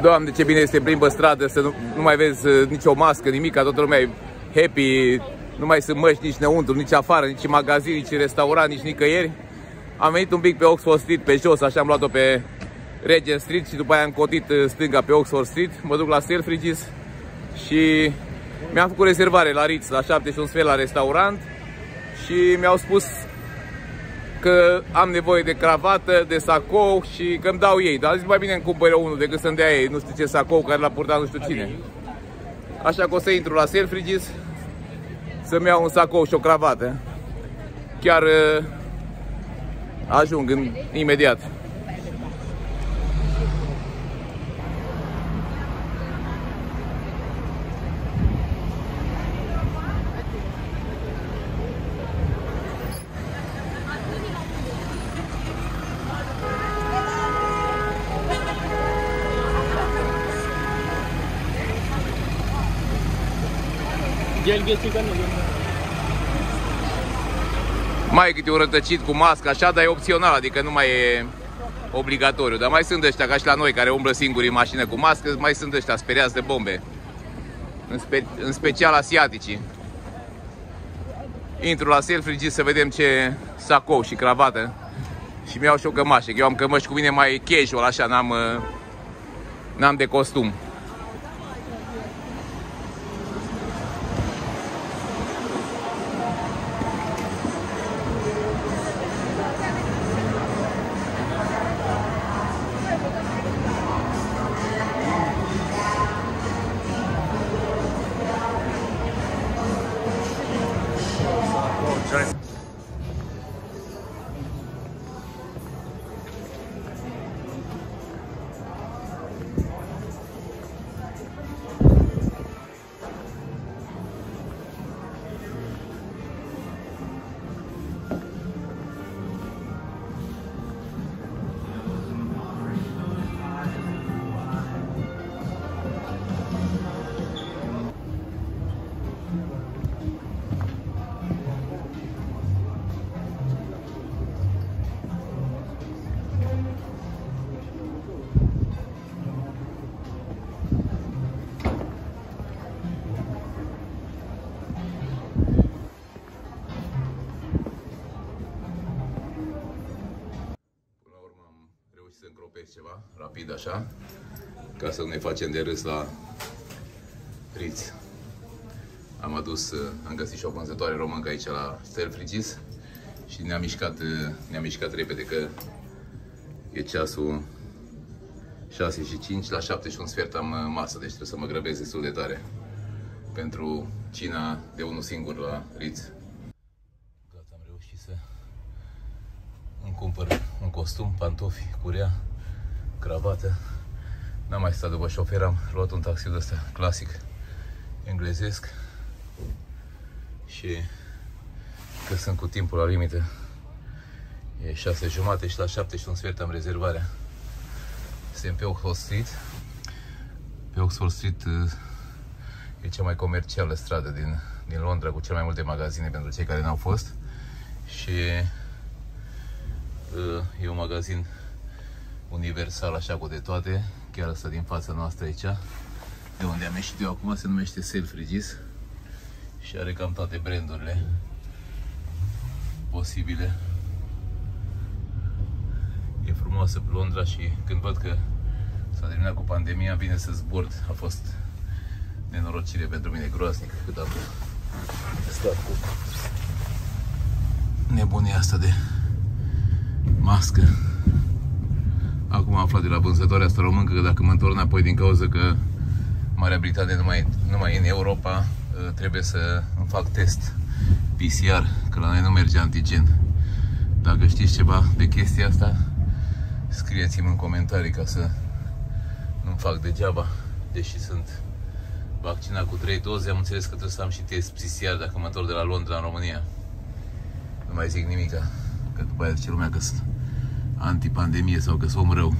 Doamne, ce bine este prin stradă, să nu, nu mai vezi uh, nicio mască, nimic, toată lumea e happy, nu mai sunt măști nici înăuntru, nici afară, nici în magazin, nici în restaurant, nici nicăieri. Am venit un pic pe Oxford Street, pe jos, așa am luat-o pe Regent Street și după aia am cotit uh, stânga pe Oxford Street. Mă duc la Selfridges și mi-am făcut rezervare la Ritz, la 7 și un sfert la restaurant și mi-au spus că am nevoie de cravată, de sacou și că îmi dau ei. Dar zic mai bine îmi cumpăr unul decât să-mi dea ei, nu știu ce sacou care l-a purtat nu știu cine. Așa că o să intru la Selfridges să-mi iau un sacou și o cravată. Chiar uh, ajung în, imediat. Gel geçirken de Mai e câte un rătăcit cu mască, așa, dar e opțional, adică nu mai e obligatoriu. Dar mai sunt ăștia, ca și la noi, care umblă singuri în mașină cu mască, mai sunt ăștia speriați de bombe. În, spe în special asiaticii. Intru la Selfridges să vedem ce sacou și cravată. Și mi-au și o cămașă. Eu am cămăși cu mine mai casual, așa, n-am n-am de costum. Încropesc ceva, rapid așa, ca să nu ne facem de râs la Ritz. Am adus, am găsit și o vânzătoare româncă aici la Selfridges și ne-am mișcat, ne mișcat repede că e ceasul 6 și 5, la 7 și un sfert am masă, deci trebuie să mă grăbesc destul de tare pentru cina de unul singur la Ritz. Gata, am reușit să îmi cumpăr un costum, pantofi, curea, cravată. N-am mai stat după șofer, am luat un taxi de ăsta clasic, englezesc și că sunt cu timpul la limită. E 6 jumate și la 7 și un sfert am rezervarea. Suntem pe Oxford Street. Pe Oxford Street e cea mai comercială stradă din, din Londra cu cele mai multe magazine pentru cei care n-au fost. Și e un magazin universal, așa cu de toate, chiar asta din fața noastră aici, de unde am ieșit eu acum, se numește Selfridges și are cam toate brandurile posibile. E frumoasă pe Londra și când văd că s-a terminat cu pandemia, vine să zbor. A fost nenorocire pentru mine groaznic cât am stat cu nebunia asta de mască. Acum am aflat de la vânzătoarea asta româncă că dacă mă întorc înapoi din cauza că Marea Britanie nu mai, nu mai e în Europa, ă, trebuie să îmi fac test PCR, că la noi nu merge antigen. Dacă știți ceva de chestia asta, scrieți-mi în comentarii ca să nu fac degeaba, deși sunt vaccinat cu 3 doze, am înțeles că trebuie să am și test PCR dacă mă întorc de la Londra în România. Nu mai zic nimica că după aia zice lumea că sunt antipandemie sau că sunt om rău.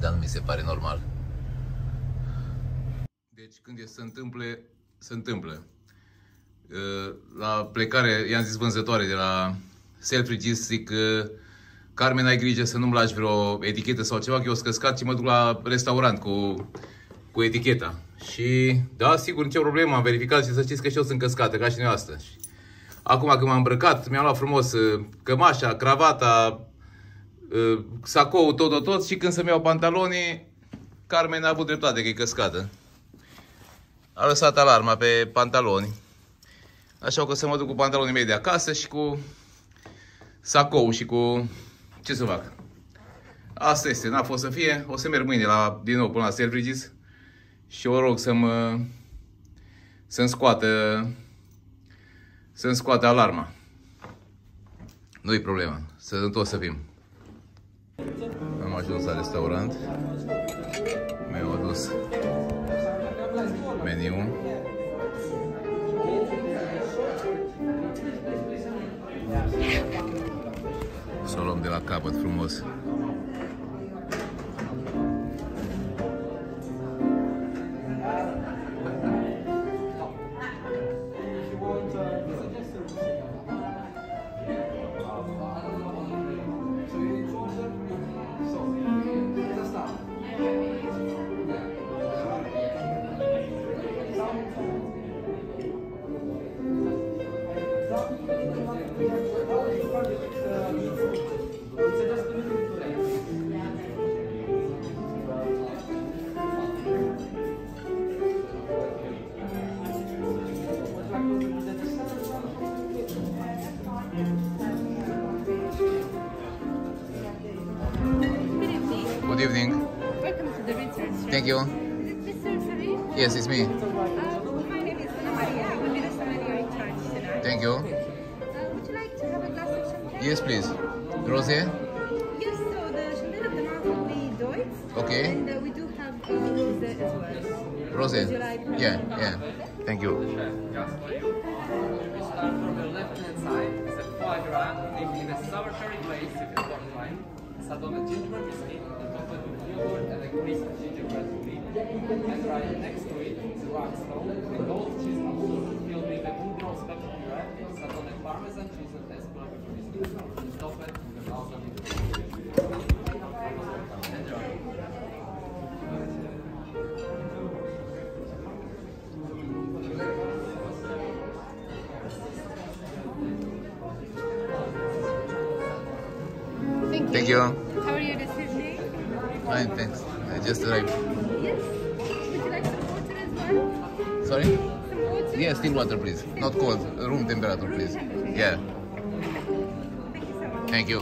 Dar nu mi se pare normal. Deci când e să întâmple, se întâmplă. La plecare, i-am zis vânzătoare de la Selfridges, zic că Carmen, ai grijă să nu-mi lași vreo etichetă sau ceva, că eu sunt căscat și mă duc la restaurant cu, cu eticheta. Și, da, sigur, nicio problemă, am verificat și să știți că și eu sunt căscată, ca și asta. Acum când m-am îmbrăcat, mi-am luat frumos uh, cămașa, cravata, uh, sacou, tot, tot, tot și când să-mi iau pantalonii, Carmen a avut dreptate că e căscată. A lăsat alarma pe pantaloni. Așa că să mă duc cu pantalonii mei de acasă și cu sacou și cu... Ce să fac? Asta este, n-a fost să fie. O să merg mâine la, din nou până la Selfridges și o rog să-mi să-mi scoată să-mi scoată alarma. Nu-i problema. Să tot să fim. Am ajuns la restaurant. Mi-au adus meniu. Să o luăm de la capăt frumos. Thank you. Is it Mr. Sharif? Yes, it's me. Uh, my name is Anna Maria. I will be the sommelier in charge tonight. Thank you. Uh, would you like to have a glass of champagne? Yes, please. Rosé? Yes, so the champagne of the month will be Deutsch. Okay. And uh, we do have uh, rosé as well. Rosé. Like Yeah, yeah. Thank you. We start from the left hand side. It's a foie gras dipped in a sour cherry glaze with a port wine. Sat on a gingerbread biscuit and topped with yogurt and a crisp gingerbread cookie. And right next to it is rock stone, a gold cheese mousse filled with a roast pepper puree. Sat on a parmesan cheese and pepper biscuit. And topped with a balsamic Thank you. Thank you. How are you this evening? Fine, thanks. I just arrived. Yes. Would you like some water as well? Sorry? Some water? Yeah, still water, please. Not cold. Room temperature, please. Yeah. Thank you so much. Thank you.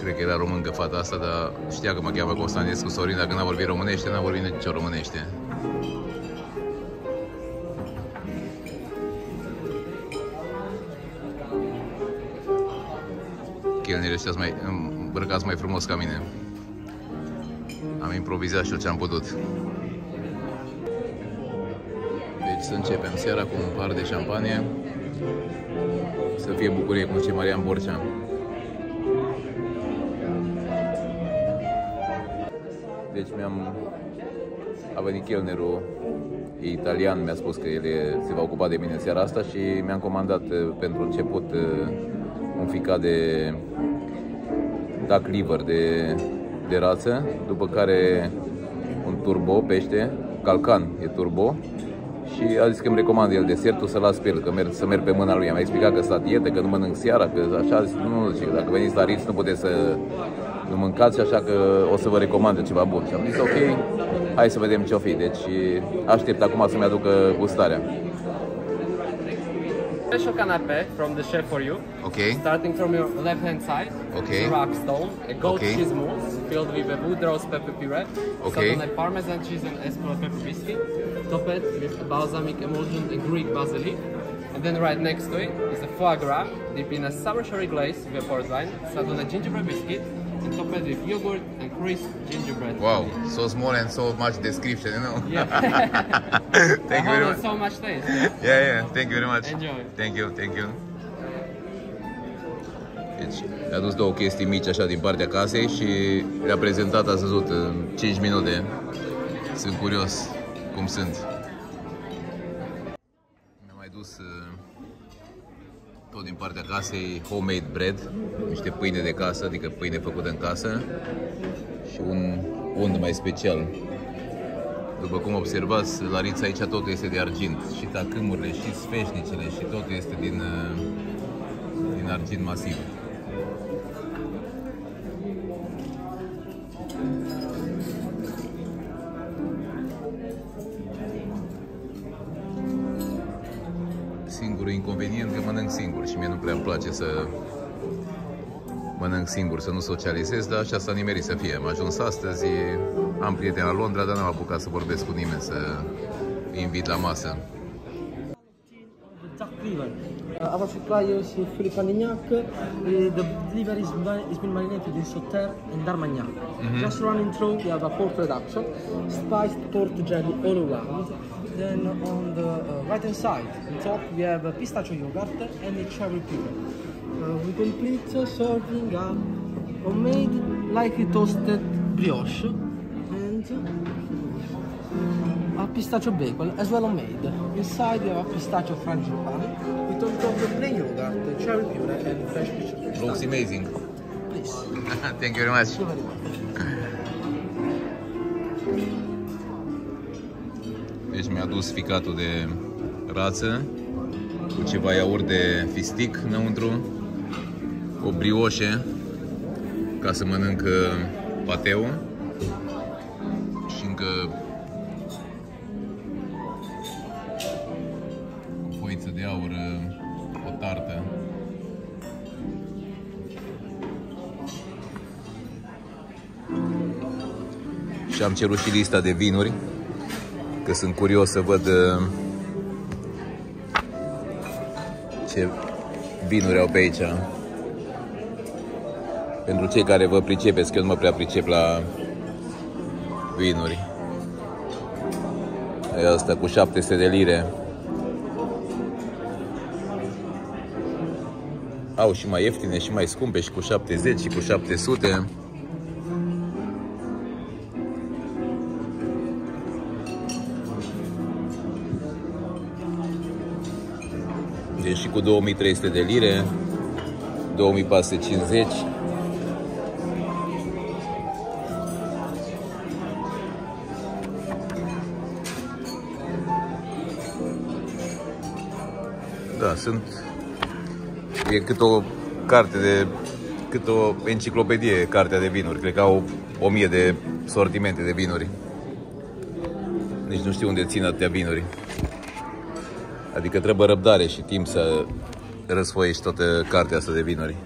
Cred că era româncă fata asta, dar știa că mă cheamă Constantinescu Sorin. Dacă n-a vorbit românește, n-a vorbit nicio românește. Chelnerii ăștia sunt mai îmbrăcați mai frumos ca mine. Am improvizat și eu ce am putut. Deci să începem seara cu un par de șampanie. Să fie bucurie, cum zice Marian Borcea. Deci mi-am... A venit chelnerul e italian, mi-a spus că el e, se va ocupa de mine în seara asta și mi-am comandat uh, pentru început uh, un ficat de duck liver de, de rață, după care un turbo, pește, calcan e turbo și a zis că îmi recomand el desertul să las pe el, că merg, să merg pe mâna lui. Am explicat că sta dietă, că nu mănânc seara, că așa, zis, nu, nu, zice, dacă veniți la Ritz nu puteți să nu mâncați, așa că o să vă recomand ceva bun. Și am zis, ok, hai să vedem ce-o fi. Deci aștept acum să-mi aducă gustarea. Special canapé from the chef for you. Ok, Starting from your left hand side, Okay. rock stone, a goat Okay. cheese mousse filled with a wood roast pepper puree, Okay. sat parmesan cheese and espresso pepper biscuit, topped with a balsamic emulsion and Greek basilic. And then right next to it is a foie gras dipped in a sour cherry glaze with a port wine, sat on a gingerbread biscuit, topped with yogurt and crisp gingerbread. wow, cookie. so small and so much description, you know? Yeah. thank you very Hold on, much. so much taste. Yeah? Yeah, yeah, thank you very much. Enjoy. Thank you, thank you. Deci, mi-a dus două chestii mici așa din partea casei și le-a prezentat, ați văzut, în 5 minute. Sunt curios cum sunt. Mi-am mai dus uh, partea casei homemade bread, niște pâine de casă, adică pâine făcută în casă și un unt mai special. După cum observați, la Rița aici totul este de argint. Și tacâmurile, și sfeșnicele, și totul este din, uh, din argint masiv. Mănânc singur și mie nu prea îmi place să mănânc singur, să nu socializez, dar așa s-a nimerit să fie. Am ajuns astăzi, am prieteni la Londra, dar n-am apucat să vorbesc cu nimeni, să îi invit la masă. The duck liver. Uh, our supplier is Philippe Andignac. Uh, the liver is, ma- is been marinated in Sauterre and Darmagnac. Just running through, we have a pork reduction, spiced pork jelly all around. Then on the uh, right hand side, on top, we have a pistachio yogurt and a cherry puree. Uh, we complete uh, serving a homemade, lightly toasted brioche and a pistachio bacon as well homemade. Inside we have a pistachio frangipane with on top the plain yogurt, cherry puree and fresh pistachio. Looks amazing. Please. Thank you very much. Thank you very much. Deci mi-a adus ficatul de rață cu ceva iaurt de fistic înăuntru, o brioșe ca să mănânc uh, pateu și încă cu foiță de aur uh, o tartă. Și am cerut și lista de vinuri că sunt curios să văd uh, ce vinuri au pe aici. Pentru cei care vă pricepeți, că eu nu mă prea pricep la vinuri. E asta cu 700 de lire. Au și mai ieftine și mai scumpe și cu 70 și cu 700. Deci și cu 2300 de lire, 2450. Da, sunt e cât o carte de cât o enciclopedie cartea de vinuri. Cred că au o mie de sortimente de vinuri. Nici nu știu unde țin atâtea vinuri. Adică trebuie răbdare și timp să răsfoiești toată cartea asta de vinuri.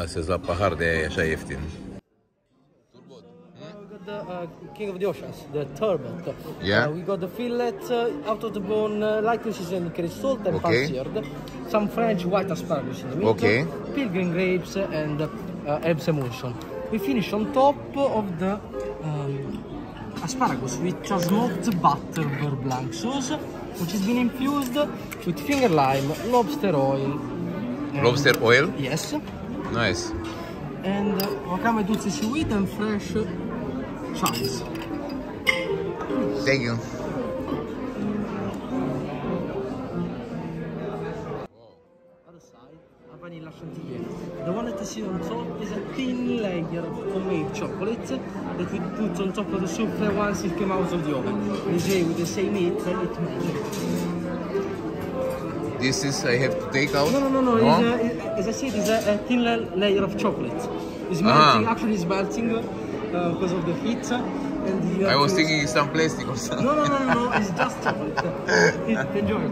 Astăzi la pahar de aia e așa ieftin. We got the uh, king of the oceans, the turbot. Yeah. Uh, we got the fillet uh, out of the bone, uh, lightly seasoned with salt and Okay. Some French white asparagus in the middle. Okay. Pilgrim grapes and uh, herbs emulsion. We finish on top of the um, asparagus with a smoked butter beurre blanc sauce, which has been infused with finger lime, lobster oil. Lobster oil? Yes. Nice. and uh, wakame dulce seaweed and fresh chives. Thank you. Other side, a vanilla chantilly. The one that you see on top is a thin layer of homemade chocolate that we put on top of the souffle once it came out of the oven. Say with the same heat, it melts. This is I have to take out? No, no, no, no. It's a, as I said, it's a, a thin la- layer of chocolate. It's melting. Ah. Actually, it's melting uh, because of the heat. And you I have was to- thinking it's some plastic or something. No, no, no, no, no. It's just chocolate. Enjoy.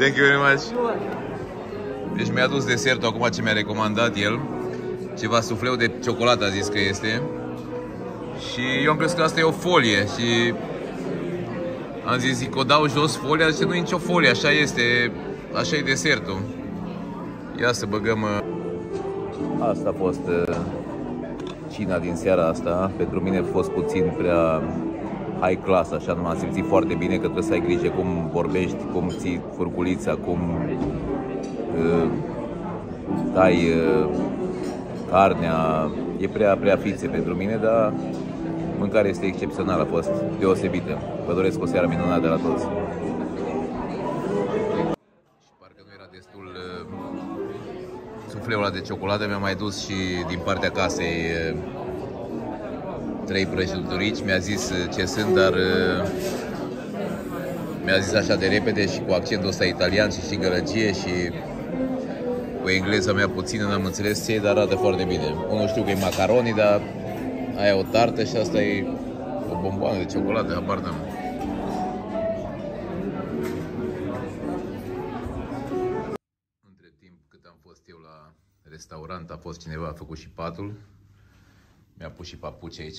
Thank you very much. You're welcome. Deci mi-a adus desertul acum ce mi-a recomandat el. Ceva sufleu de ciocolată a zis că este. Și eu am crezut că asta e o folie și am zis, zic, o dau jos folia, zice, nu e nicio folie, așa este, așa e desertul. Ia să băgăm... uh, Asta a fost uh, cina din seara asta pentru mine a fost puțin prea high class, așa nu m-am simțit foarte bine că trebuie să ai grijă cum vorbești, cum ții furculița, cum uh, tai uh, carnea. E prea, prea fițe pentru mine, dar mâncarea este excepțională, a fost deosebită. Vă doresc o seară minunată de la toți. Sufleul ăla de ciocolată, mi-a mai dus și din partea casei uh, trei prăjiturici, mi-a zis uh, ce sunt, dar uh, mi-a zis așa de repede și cu accentul ăsta italian și și gălăgie și cu engleza mea puțină, n-am înțeles ce e, dar arată foarte bine. Unul știu că e macaroni, dar aia e o tartă și asta e o bomboană de ciocolată, habar n-am. A fost cineva, a făcut și patul. Mi-a pus și papuci aici.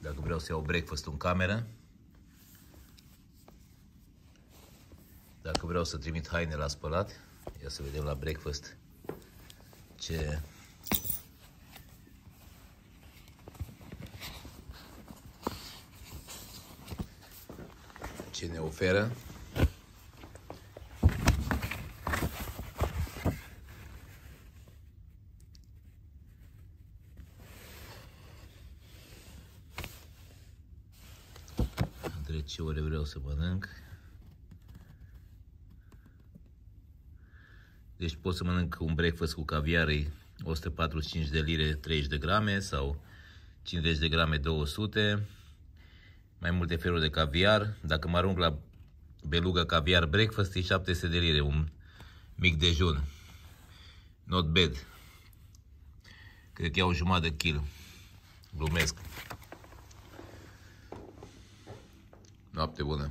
Dacă vreau să iau breakfast în cameră. Dacă vreau să trimit haine la spălat, ia să vedem la breakfast ce ce ne oferă. Ce ore vreau să mănânc. Deci pot să mănânc un breakfast cu caviar, e 145 de lire 30 de grame sau 50 de grame 200. Mai multe feluri de caviar. Dacă mă arunc la beluga caviar breakfast e 700 de lire, un mic dejun. Not bad. Cred că iau jumătate de kil. Glumesc. Noapte bună.